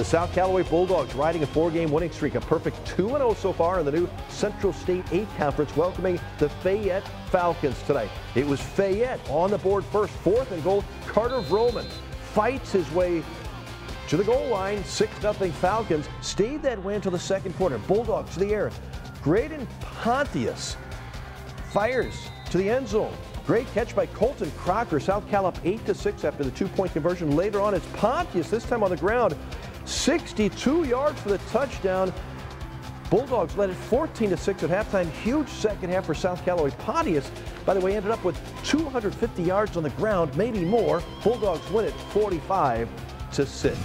The South Callaway Bulldogs riding a four-game winning streak, a perfect 2-0 so far in the new Central State 8 Conference, welcoming the Fayette Falcons tonight. It was Fayette on the board first, fourth and goal. Carter Vroman fights his way to the goal line. 6-0 Falcons stayed that way until the second quarter. Bulldogs to the air. Graydon Pontius fires to the end zone. Great catch by Colton Crocker. South Cal up 8 to 6 after the two-point conversion. Later on, it's Pontius, this time on the ground. 62 yards for the touchdown. Bulldogs led it 14 to 6 at halftime. Huge second half for South Callaway. Pontius, by the way, ended up with 250 yards on the ground, maybe more. Bulldogs win it 45 to 6.